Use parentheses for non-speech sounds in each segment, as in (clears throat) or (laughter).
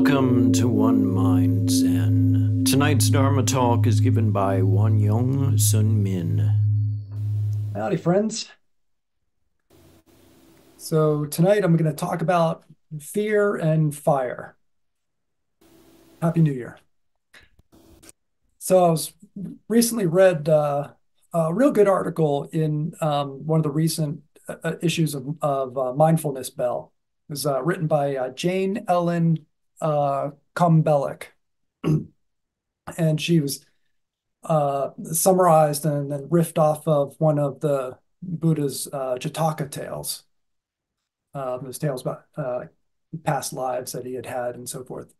Welcome to One Mind Zen. Tonight's Dharma talk is given by Wan Young Sun Min. Howdy, friends. So, tonight I'm going to talk about fear and fire. Happy New Year. So, I was recently read uh, a real good article in um, one of the recent uh issues of, of uh, Mindfulness Bell. It was uh, written by uh, Jane Ellen uh, (clears throat) and she was uh, summarized and then riffed off of one of the Buddha's uh, Jataka tales. Um, those tales about uh, past lives that he had had and so forth.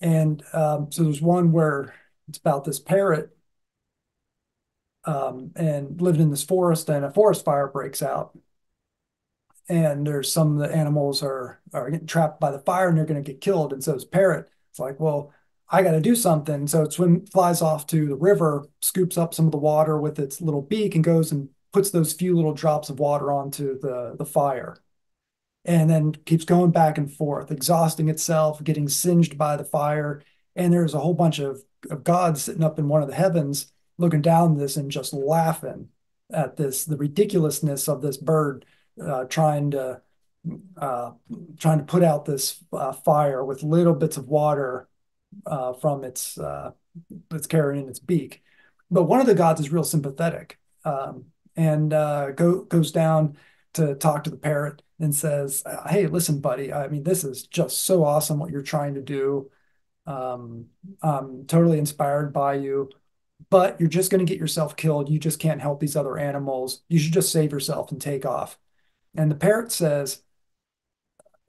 And um, so there's one where it's about this parrot um, and lived in this forest, and a forest fire breaks out. And there's some of the animals are are getting trapped by the fire, and they're going to get killed. And so this parrot, it's like, well, I got to do something. So it swim flies off to the river, scoops up some of the water with its little beak, and goes and puts those few little drops of water onto the the fire, and then keeps going back and forth, exhausting itself, getting singed by the fire. And there's a whole bunch of, of gods sitting up in one of the heavens, looking down this and just laughing at this the ridiculousness of this bird trying to uh, trying to put out this uh, fire with little bits of water uh, from its uh, it's carrying in its beak. But one of the gods is real sympathetic um, and uh, go, goes down to talk to the parrot and says, "Hey, listen, buddy. I mean, this is just so awesome what you're trying to do. Um, I'm totally inspired by you." But you're just going to get yourself killed. You just can't help these other animals. You should just save yourself and take off. And the parrot says,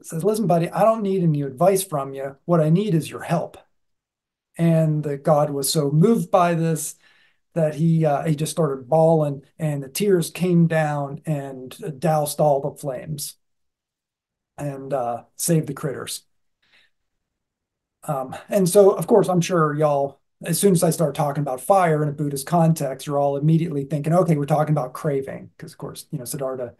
says, listen, buddy, I don't need any advice from you. What I need is your help and the God was so moved by this that he uh, he just started bawling, and the tears came down and doused all the flames and uh, saved the critters. Um, and so, of course, I'm sure y'all, as soon as I start talking about fire in a Buddhist context, you're all immediately thinking, okay, we're talking about craving, because of course, you know, Siddhartha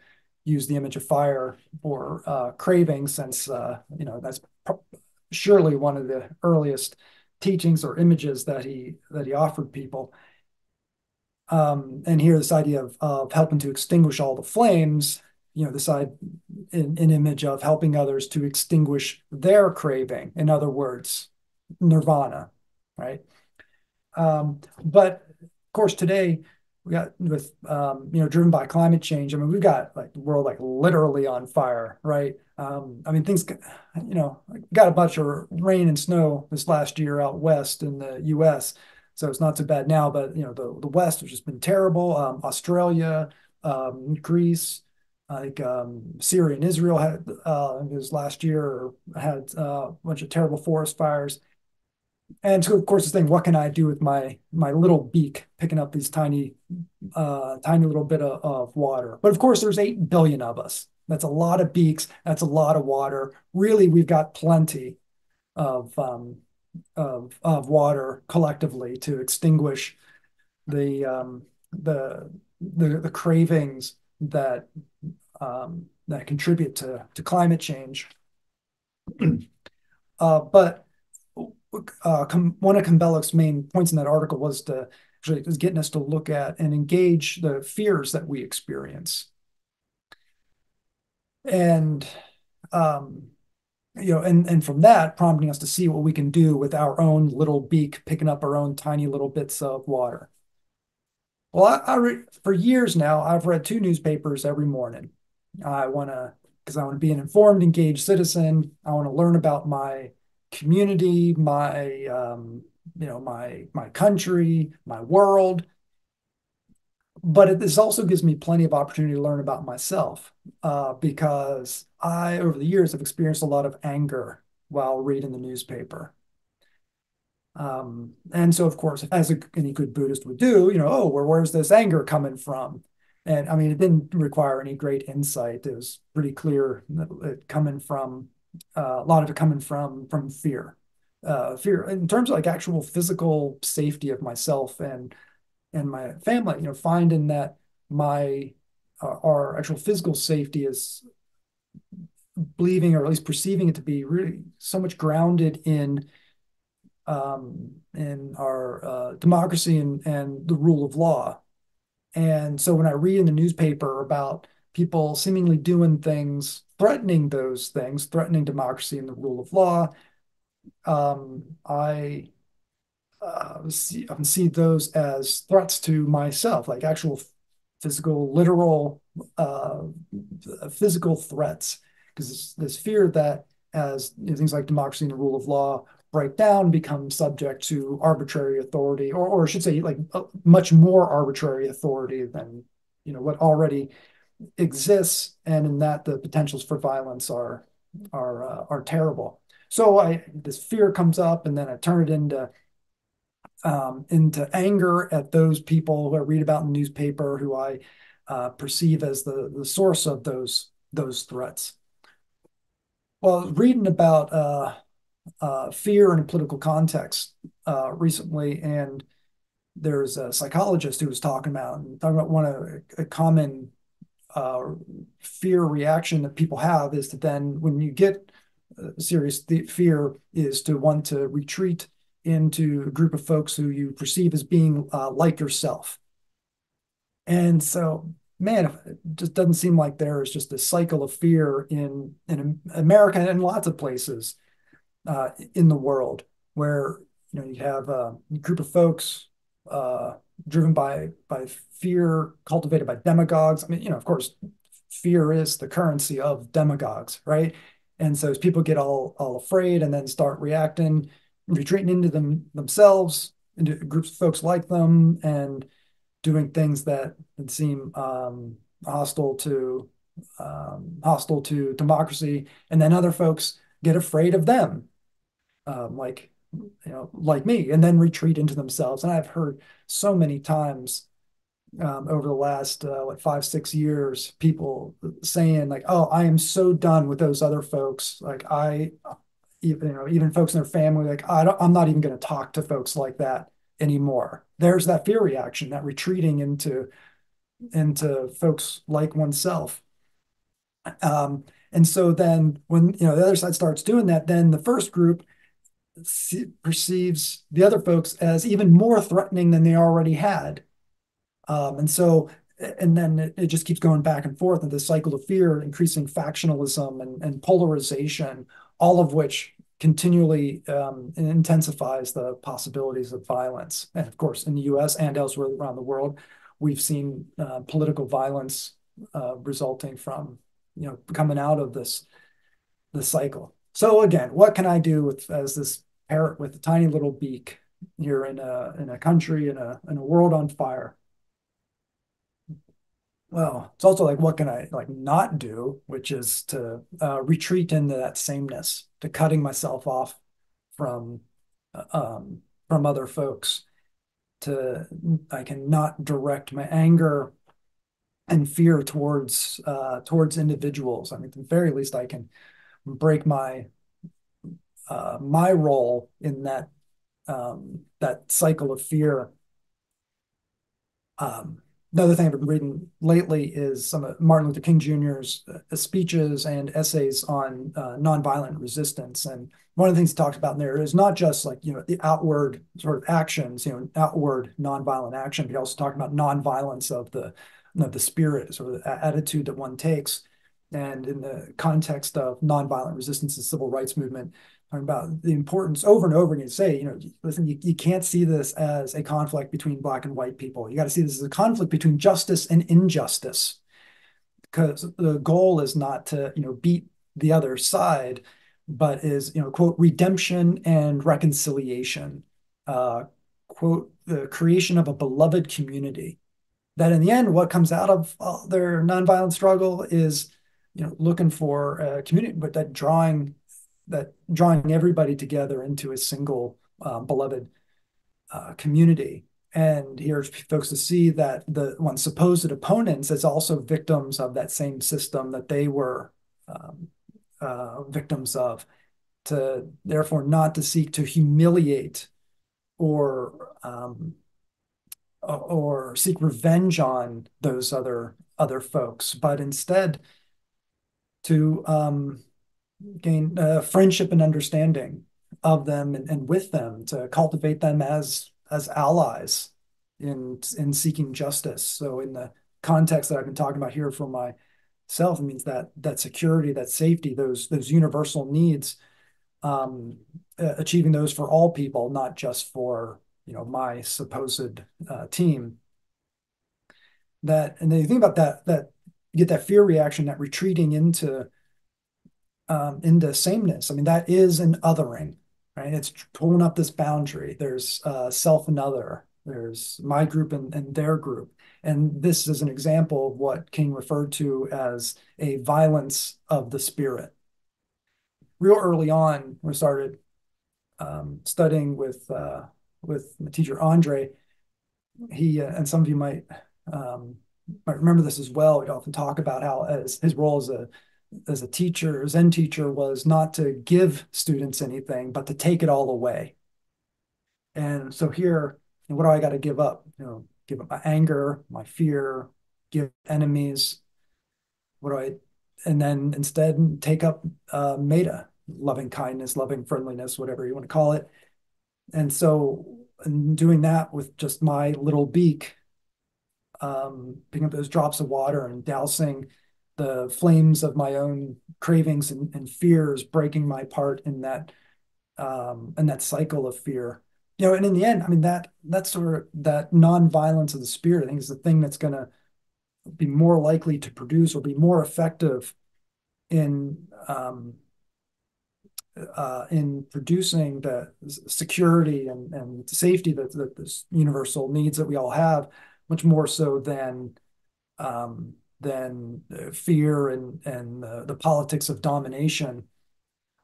used the image of fire for uh, craving, since uh, you know that's surely one of the earliest teachings or images that he that he offered people. Um, and here, this idea of of helping to extinguish all the flames, you know, this side an, an image of helping others to extinguish their craving. In other words, nirvana, right? Um, but of course, today we got with um, you know driven by climate change. I mean, we've got like the world like literally on fire, right? Um, I mean, things you know got a bunch of rain and snow this last year out west in the U.S., so it's not too bad now. But you know, the the West has just been terrible. Um, Australia, um, Greece, like um, Syria and Israel had uh, this last year had uh, a bunch of terrible forest fires and so of course this thing what can i do with my my little beak picking up these tiny uh tiny little bit of, of water? But of course there's 8 billion of us. That's a lot of beaks. That's a lot of water. Really we've got plenty of um of of water collectively to extinguish the um the the, the cravings that um that contribute to to climate change. (clears throat) Uh but uh, one of Combelic's main points in that article was to actually was getting us to look at and engage the fears that we experience. And um, you know, and and from that, prompting us to see what we can do with our own little beak, picking up our own tiny little bits of water. Well, I, I re- for years now, I've read two newspapers every morning. I want to because I want to be an informed, engaged citizen. I want to learn about my community, my um, you know my my country, my world. But it, this also gives me plenty of opportunity to learn about myself uh, because I, over the years, have experienced a lot of anger while reading the newspaper. Um, and so, of course, as a, any good Buddhist would do, you know, oh, where, where's this anger coming from? And I mean, it didn't require any great insight. It was pretty clear coming from uh, a lot of it coming from from fear uh, fear in terms of like actual physical safety of myself and and my family you know finding that my uh, our actual physical safety is believing or at least perceiving it to be really so much grounded in um, in our uh, democracy and, and the rule of law. And so when I read in the newspaper about people seemingly doing things, threatening those things, threatening democracy and the rule of law, um, I uh, see, I see those as threats to myself, like actual physical, literal, uh, physical threats. Because this, fear that as you know, things like democracy and the rule of law break down, become subject to arbitrary authority, or, or I should say, like much more arbitrary authority than you know what already exists, and in that the potentials for violence are are uh, are terrible. So I this fear comes up, and then I turn it into um, into anger at those people who I read about in the newspaper, who I uh, perceive as the the source of those those threats. Well, reading about uh, uh, fear in a political context uh, recently, and there's a psychologist who was talking about talking about one of a common uh, fear reaction that people have is to then when you get serious the fear is to want to retreat into a group of folks who you perceive as being uh, like yourself. And so, man, it just doesn't seem like there is just a cycle of fear in in America and lots of places uh, in the world where you know you have a group of folks uh, driven by by fear, cultivated by demagogues. I mean, you know, of course, fear is the currency of demagogues, right? And so as people get all all afraid and then start reacting, retreating into them themselves, into groups of folks like them, and doing things that seem um, hostile to um, hostile to democracy, and then other folks get afraid of them, um, like you know, like me, and then retreat into themselves. And I've heard so many times um, over the last uh, like five six years people saying like oh i am so done with those other folks. Like i even you know even folks in their family like i don't i'm not even going to talk to folks like that anymore. There's that fear reaction that retreating into into folks like oneself. Um, and so then when you know the other side starts doing that then the first group see, perceives the other folks as even more threatening than they already had um, and so, and then it, it, just keeps going back and forth in this cycle of fear, increasing factionalism and, and polarization, all of which continually um, intensifies the possibilities of violence. And of course, in the US and elsewhere around the world, we've seen uh, political violence uh, resulting from, you know, coming out of this, this cycle. So again, what can I do with as this parrot with a tiny little beak here in a in a country in a in a world on fire? well, it's also like what can I like not do, which is to uh, retreat into that sameness, to cutting myself off from uh, um, from other folks. To I can not direct my anger and fear towards uh, towards individuals. I mean, at the very least, I can break my uh, my role in that um, that cycle of fear. Um, Another thing I've been reading lately is some of Martin Luther King Jr.'s uh, speeches and essays on uh, nonviolent resistance. And one of the things he talks about in there is not just like, you know, the outward sort of actions, you know, outward nonviolent action, but he also talks about nonviolence of the, of the spirit, sort of the attitude that one takes. And in the context of nonviolent resistance and civil rights movement, talking about the importance over and over again say, you know, listen, you, you can't see this as a conflict between black and white people. You got to see this as a conflict between justice and injustice. Because the goal is not to, you know, beat the other side, but is, you know, quote, redemption and reconciliation. Uh, quote, the creation of a beloved community. That in the end, what comes out of uh, their nonviolent struggle is, you know, looking for a community, but that drawing that drawing everybody together into a single uh, beloved uh, community. And he urged folks to see that the one supposed opponents as also victims of that same system that they were um, uh, victims of, to therefore not to seek to humiliate or um, or seek revenge on those other other folks, but instead to um, gain uh, friendship and understanding of them and, and with them to cultivate them as as allies in in seeking justice. So in the context that I've been talking about here for myself, it means that that security, that safety, those those universal needs, um, achieving those for all people, not just for you know my supposed uh, team. That and then you think about that that you get that fear reaction, that retreating into um, into sameness. I mean, that is an othering, right? It's pulling up this boundary. There's uh, self and other. There's my group and, and their group. And this is an example of what King referred to as a violence of the spirit. Real early on, we started um, studying with uh, with my teacher Andre. He uh, and some of you might um, might remember this as well. We'd often talk about how his role as a as a teacher, Zen teacher, was not to give students anything, but to take it all away. And so here, what do I got to give up? You know, give up my anger, my fear, give enemies. What do I? And then instead take up uh, metta, loving kindness, loving friendliness, whatever you want to call it. And so, in doing that with just my little beak, um, picking up those drops of water and dousing the flames of my own cravings and, and fears breaking my part in that um in that cycle of fear. You know and in the end i mean that that's sort of that non-violence of the spirit i think is the thing that's going to be more likely to produce or be more effective in um, uh, in producing the security and, and safety that, that this universal needs that we all have, much more so than um, than fear and and uh, the politics of domination.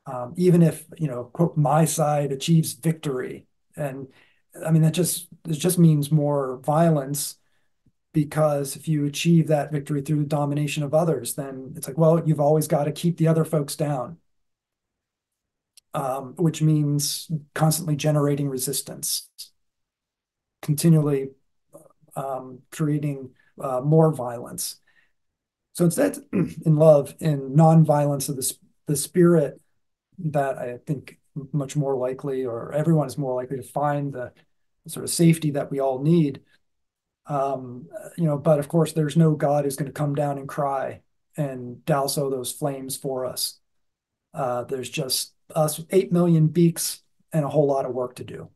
Um, even if you know, quote, my side achieves victory, and I mean that just it just means more violence because if you achieve that victory through the domination of others, then it's like, well, you've always got to keep the other folks down, um, which means constantly generating resistance, continually creating uh, more violence. So instead, (clears throat) in love, in nonviolence of the, the spirit, that I think much more likely, or everyone is more likely to find the sort of safety that we all need. Um, you know, but of course, there's no God who's going to come down and cry and douse all those flames for us. Uh, there's just us, 8 million beaks, and a whole lot of work to do.